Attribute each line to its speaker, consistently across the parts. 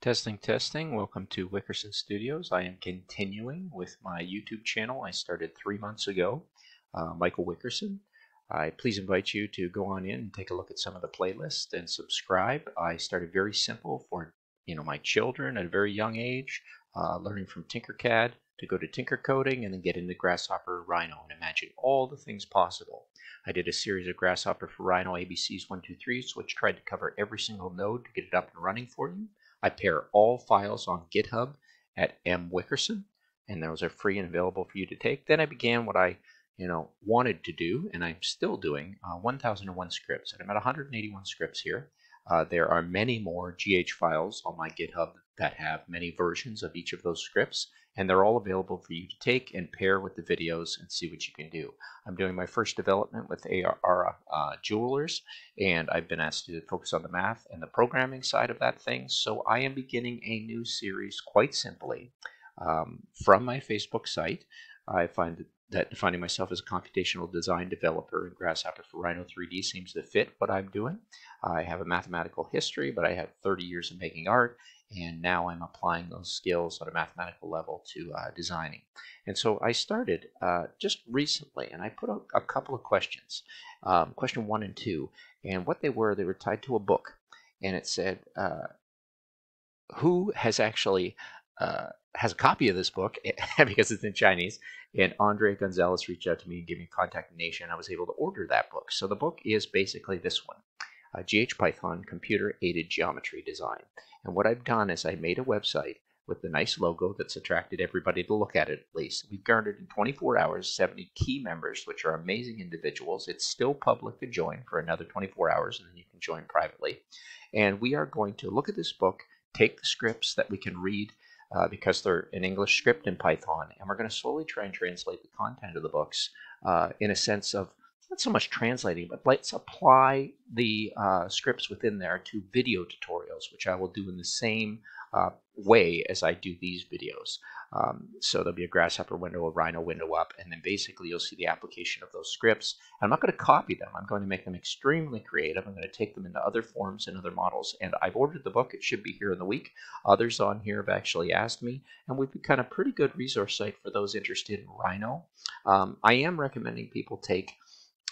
Speaker 1: Testing, testing. Welcome to Wickerson Studios. I am continuing with my YouTube channel I started three months ago, uh, Michael Wickerson. I please invite you to go on in and take a look at some of the playlists and subscribe. I started very simple for you know my children at a very young age, uh, learning from Tinkercad to go to Tinker Coding and then get into Grasshopper Rhino and imagine all the things possible. I did a series of Grasshopper for Rhino ABCs 1, 2, 3, which tried to cover every single node to get it up and running for you. I pair all files on GitHub at mwickerson, and those are free and available for you to take. Then I began what I you know wanted to do, and I'm still doing uh, 1001 scripts. And I'm at 181 scripts here. Uh, there are many more GH files on my GitHub that have many versions of each of those scripts, and they're all available for you to take and pair with the videos and see what you can do. I'm doing my first development with AR uh, Jewelers, and I've been asked to focus on the math and the programming side of that thing. So I am beginning a new series quite simply um, from my Facebook site. I find that defining myself as a computational design developer in Grasshopper for Rhino 3D seems to fit what I'm doing. I have a mathematical history, but I have 30 years of making art, and now I'm applying those skills at a mathematical level to uh, designing. And so I started uh, just recently, and I put a, a couple of questions, um, question one and two, and what they were, they were tied to a book, and it said, uh, "Who has actually uh, has a copy of this book because it's in Chinese?" And Andre Gonzalez reached out to me and gave me contact information. I was able to order that book. So the book is basically this one. GH Python Computer Aided Geometry Design. And what I've done is I made a website with the nice logo that's attracted everybody to look at it at least. We've garnered in 24 hours 70 key members, which are amazing individuals. It's still public to join for another 24 hours, and then you can join privately. And we are going to look at this book, take the scripts that we can read uh, because they're an English script in Python, and we're going to slowly try and translate the content of the books uh, in a sense of not so much translating, but let's apply the uh, scripts within there to video tutorials, which I will do in the same uh, way as I do these videos. Um, so there'll be a grasshopper window, a rhino window up, and then basically you'll see the application of those scripts. I'm not going to copy them. I'm going to make them extremely creative. I'm going to take them into other forms and other models. And I've ordered the book. It should be here in the week. Others on here have actually asked me, and we've become a pretty good resource site for those interested in Rhino. Um, I am recommending people take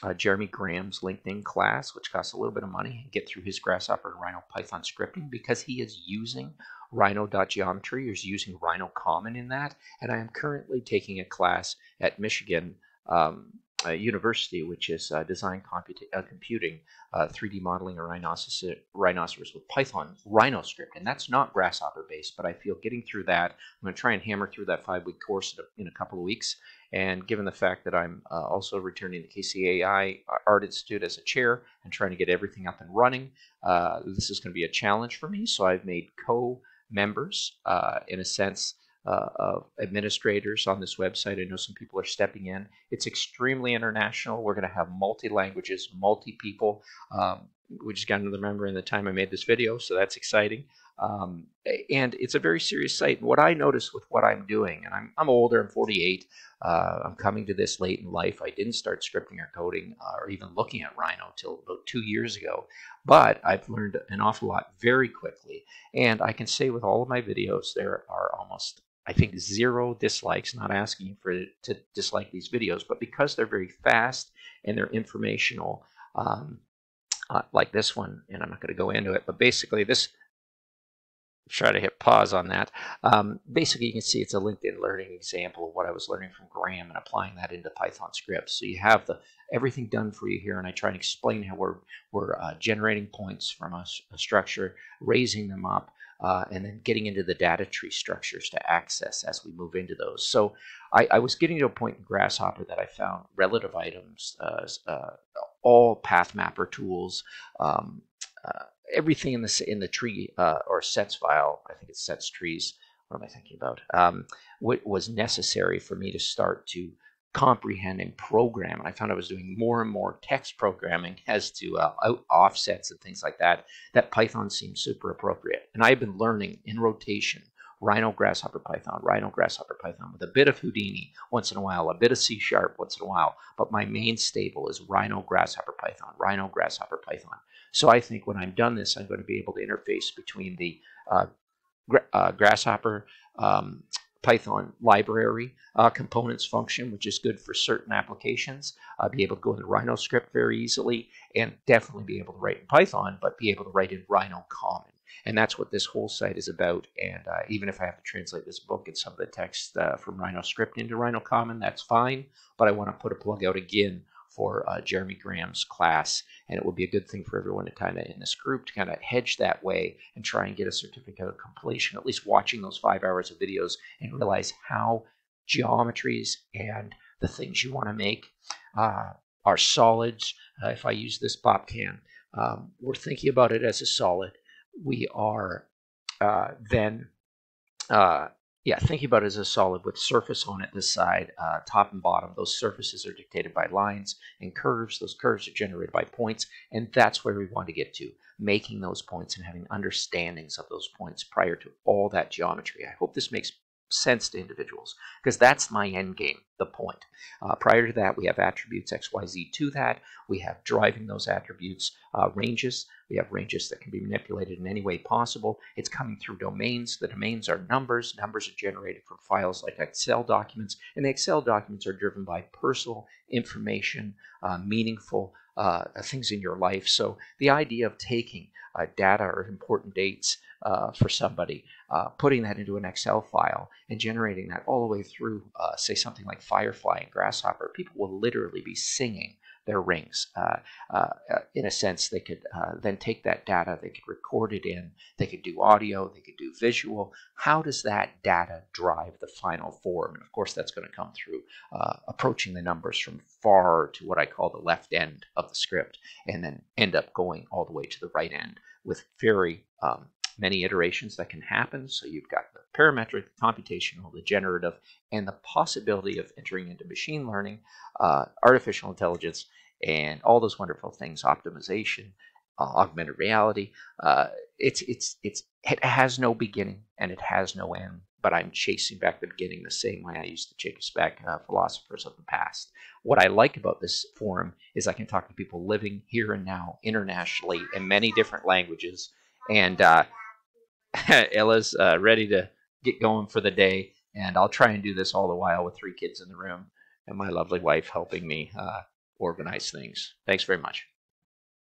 Speaker 1: uh, Jeremy Graham's LinkedIn class, which costs a little bit of money, get through his Grasshopper and Rhino Python scripting because he is using Rhino.geometry, is using Rhino Common in that. And I am currently taking a class at Michigan um, uh, University, which is uh, Design Computa- uh, Computing, 3D uh, Modeling a rhinoceros, rhinoceros with Python RhinoScript. And that's not Grasshopper based, but I feel getting through that, I'm going to try and hammer through that five week course in a, couple of weeks. And given the fact that I'm uh, also returning to KCAI Art Institute as a chair and trying to get everything up and running, uh, this is going to be a challenge for me. So I've made co members, in a sense, uh, of administrators on this website. I know some people are stepping in. It's extremely international. We're going to have multi languages, multi people. Um, we just got another member in the time I made this video, so that's exciting. Um, and it's a very serious site. What I notice with what I'm doing, and I'm, I'm older, I'm 48, uh, I'm coming to this late in life. I didn't start scripting or coding uh, or even looking at Rhino until about two years ago, but I've learned an awful lot very quickly. And I can say with all of my videos, there are almost I think zero dislikes, not asking for to dislike these videos, but because they're very fast and they're informational, um, uh, like this one, and I'm not going to go into it, but basically this, try to hit pause on that. Um, basically, you can see it's a LinkedIn learning example of what I was learning from Graham and applying that into Python scripts. So you have the everything done for you here, and I try and explain how we're, we're uh, generating points from a, a structure, raising them up, uh, and then getting into the data tree structures to access as we move into those. So I, I was getting to a point in Grasshopper that I found relative items, uh, uh, all path mapper tools, um, uh, everything in the in the tree uh, or sets file. I think it sets trees. What am I thinking about? Um, what was necessary for me to start to comprehend and program. And I found I was doing more and more text programming as to uh, offsets and things like that, that Python seemed super appropriate. And I've been learning in rotation Rhino Grasshopper Python, Rhino Grasshopper Python with a bit of Houdini once in a while, a bit of C Sharp once in a while. But my main stable is Rhino Grasshopper Python, Rhino Grasshopper Python. So I think when I'm done this, I'm going to be able to interface between the uh, gra uh, Grasshopper um, Python library uh, components function, which is good for certain applications. Uh, be able to go into Rhino script very easily and definitely be able to write in Python, but be able to write in Rhino Common. And that's what this whole site is about. And uh, even if I have to translate this book and some of the text uh, from Rhino script into Rhino Common, that's fine. But I want to put a plug out again for uh, Jeremy Graham's class, and it would be a good thing for everyone to kind of in this group to kind of hedge that way and try and get a certificate of completion, at least watching those five hours of videos and realize how geometries and the things you want to make uh, are solids. Uh, if I use this pop can, um, we're thinking about it as a solid. We are uh, then uh, yeah, thinking about it as a solid with surface on it, this side, uh, top and bottom. Those surfaces are dictated by lines and curves. Those curves are generated by points, and that's where we want to get to, making those points and having understandings of those points prior to all that geometry. I hope this makes sense to individuals because that's my end game, the point. Uh, prior to that, we have attributes XYZ to that. We have driving those attributes uh, ranges. We have ranges that can be manipulated in any way possible. It's coming through domains. The domains are numbers. Numbers are generated from files like Excel documents, and the Excel documents are driven by personal information, uh, meaningful uh, things in your life. So the idea of taking uh, data or important dates uh, for somebody, uh, putting that into an Excel file and generating that all the way through, uh, say, something like Firefly and Grasshopper, people will literally be singing their rings. Uh, uh, in a sense, they could then take that data, they could record it in, they could do audio, they could do visual. How does that data drive the final form? And of course, that's going to come through approaching the numbers from far to what I call the left end of the script, and then end up going all the way to the right end with very um, many iterations that can happen. So you've got the parametric, the computational, the generative, and the possibility of entering into machine learning, uh, artificial intelligence, and all those wonderful things, optimization, uh, augmented reality. Uh, it's, it's, it's, it has no beginning and it has no end, but I'm chasing back the beginning the same way I used to chase back uh, philosophers of the past. What I like about this forum is I can talk to people living here and now internationally in many different languages. And uh, Ella's uh, ready to get going for the day, and I'll try and do this all the while with three kids in the room and my lovely wife helping me uh, organize things. Thanks very much.